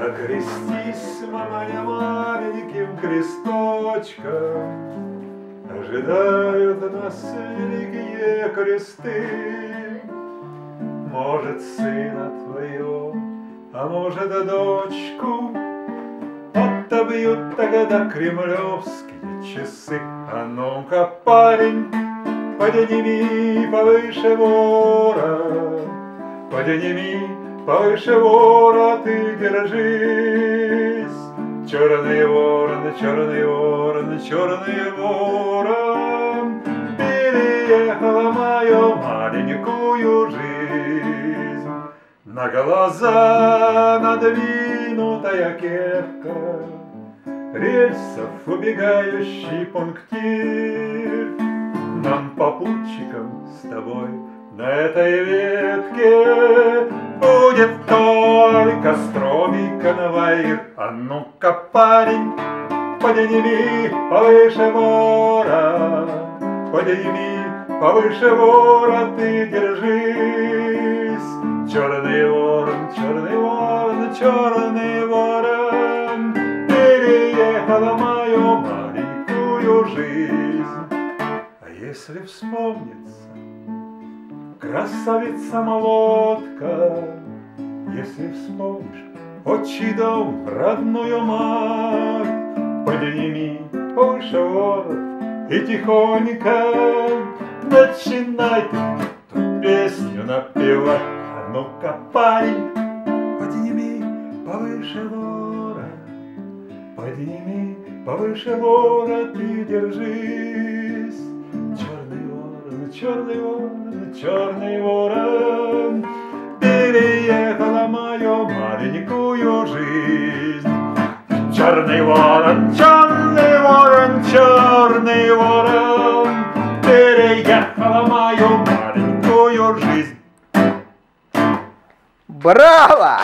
Окрестись, маманя, маленьким кресточком, Ожидают нас великие кресты. Может, сына твоего, а может, дочку, Отобьют тогда кремлевские часы. А ну-ка, парень, подними повыше вора, Подними повыше вора, ты держись. Черный ворон, черный ворон, черный ворон, Переехала мою маленькую жизнь. На глаза надвинутая кепка, Рельсов убегающий пунктир. Нам попутчикам с тобой на этой ветке Будет только строгий конвоир. А ну-ка, парень, подними повыше вора, Подними повыше вора, ты держись. Черный ворон, черный ворон, черный ворон, Переехала мою маленькую жизнь. А если вспомнится красавица молодка, Если вспомнишь отчий дом, родную мать, Подними повыше ворот и тихонько Начинай ты ту песню напевать. А ну-ка, парень, подними повыше ворот, Подними повыше ворот и держись. Черный ворон, черный ворон, черный ворон, маленькую жизнь. Черный ворон, черный ворон, черный ворон, Переехала мою маленькую жизнь. Браво!